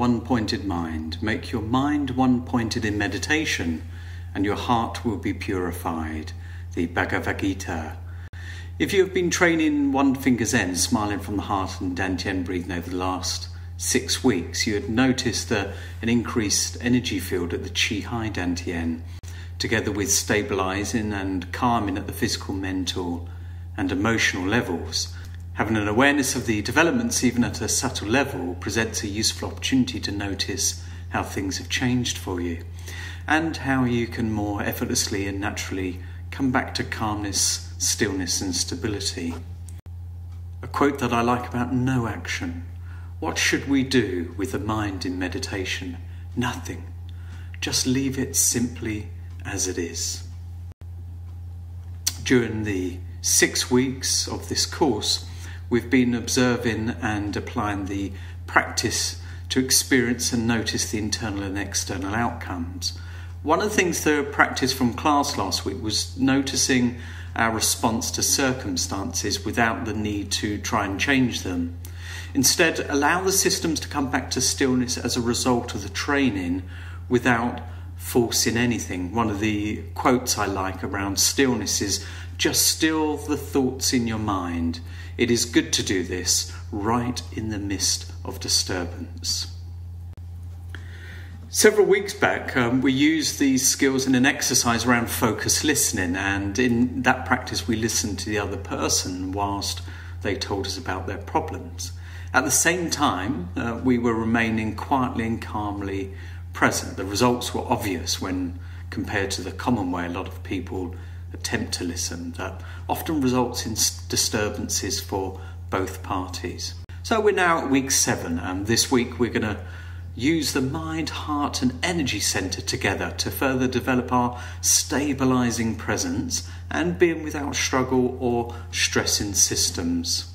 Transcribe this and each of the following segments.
one pointed mind. Make your mind one pointed in meditation, and your heart will be purified. The Bhagavad Gita. If you have been training one finger Zen, smiling from the heart, and Dantian breathing over the last six weeks, you had noticed an increased energy field at the Qi Hai Dantian, together with stabilizing and calming at the physical, mental, and emotional levels. Having an awareness of the developments, even at a subtle level, presents a useful opportunity to notice how things have changed for you and how you can more effortlessly and naturally come back to calmness, stillness, and stability. A quote that I like about no action. What should we do with the mind in meditation? Nothing. Just leave it simply as it is. During the six weeks of this course, we've been observing and applying the practice to experience and notice the internal and external outcomes. One of the things the practiced from class last week was noticing our response to circumstances without the need to try and change them. Instead, allow the systems to come back to stillness as a result of the training without forcing anything. One of the quotes I like around stillness is just still the thoughts in your mind. It is good to do this right in the midst of disturbance. Several weeks back, um, we used these skills in an exercise around focused listening, and in that practice, we listened to the other person whilst they told us about their problems. At the same time, uh, we were remaining quietly and calmly present. The results were obvious when compared to the common way a lot of people attempt to listen that often results in disturbances for both parties. So we're now at week seven, and this week we're going to use the mind, heart, and energy center together to further develop our stabilizing presence and being without struggle or stress in systems.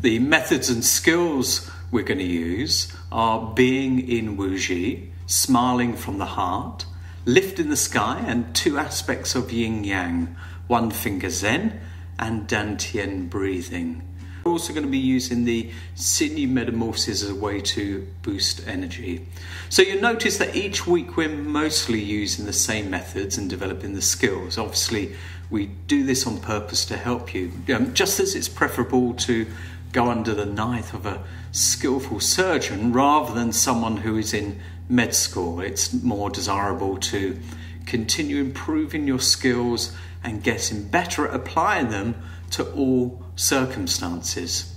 The methods and skills we're going to use are being in Wuji, smiling from the heart, lifting the sky, and two aspects of yin yang one finger Zen and Dantian breathing. We're also going to be using the sinew metamorphosis as a way to boost energy. So you'll notice that each week we're mostly using the same methods and developing the skills. Obviously, we do this on purpose to help you, um, just as it's preferable to go under the knife of a skillful surgeon rather than someone who is in med school. It's more desirable to continue improving your skills and getting better at applying them to all circumstances.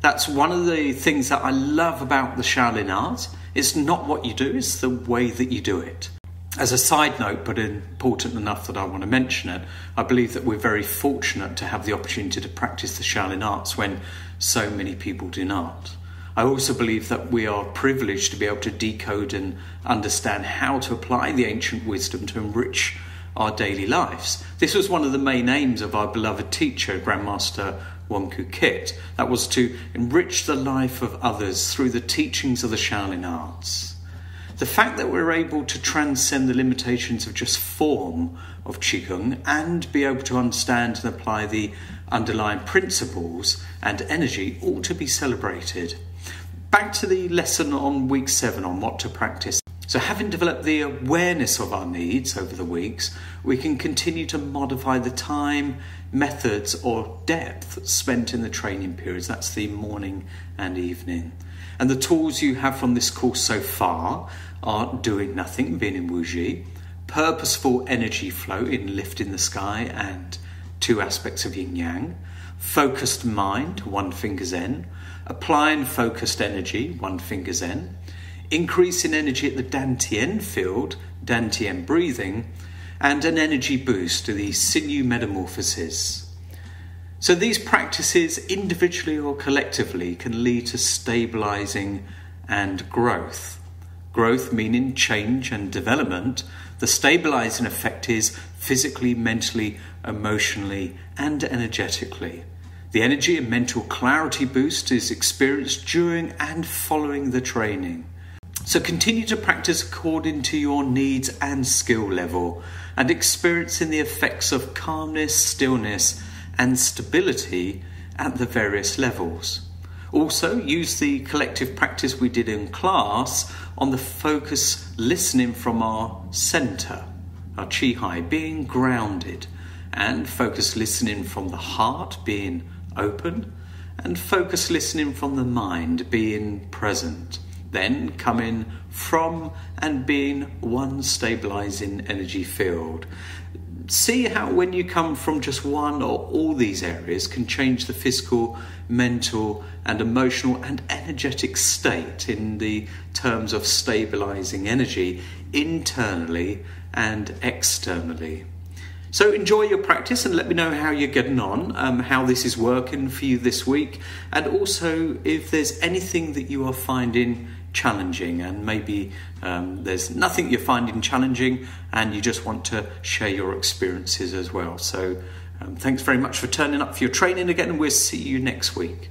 That's one of the things that I love about the Shaolin art. It's not what you do, it's the way that you do it. As a side note, but important enough that I want to mention it, I believe that we're very fortunate to have the opportunity to practice the Shaolin arts when so many people do not. I also believe that we are privileged to be able to decode and understand how to apply the ancient wisdom to enrich our daily lives. This was one of the main aims of our beloved teacher, Grandmaster Wong Kiew Kit. That was to enrich the life of others through the teachings of the Shaolin arts. The fact that we're able to transcend the limitations of just form of Qigong and be able to understand and apply the underlying principles and energy ought to be celebrated. Back to the lesson on week seven on what to practice. So, having developed the awareness of our needs over the weeks, we can continue to modify the time, methods, or depth spent in the training periods. That's the morning and evening. And the tools you have from this course so far are doing nothing, being in Wuji, purposeful energy flow in lifting the sky and two aspects of yin yang, focused mind, one finger zen, applying focused energy, one finger zen, increase in energy at the Dantian field, Dantian breathing, and an energy boost to the sinew metamorphosis. So these practices, individually or collectively, can lead to stabilizing and growth. Growth meaning change and development. The stabilizing effect is physically, mentally, emotionally, and energetically. The energy and mental clarity boost is experienced during and following the training. So continue to practice according to your needs and skill level and experiencing the effects of calmness, stillness, and stability at the various levels. Also, use the collective practice we did in class on the focus listening from our center, our chi hai, being grounded, and focus listening from the heart, being open, and focus listening from the mind, being present. Then coming from and being one stabilizing energy field see how when you come from just one or all these areas can change the physical, mental, and emotional and energetic state in the terms of stabilizing energy internally and externally. So enjoy your practice and let me know how you're getting on, um, how this is working for you this week, and also if there's anything that you are finding challenging and maybe um, there's nothing you're finding challenging and you just want to share your experiences as well. So um, thanks very much for turning up for your training again and we'll see you next week.